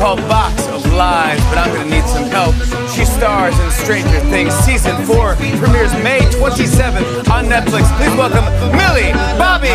called Box of Lies, but I'm gonna need some help. She stars in Stranger Things Season 4, premieres May 27th on Netflix. Please welcome Millie Bobby.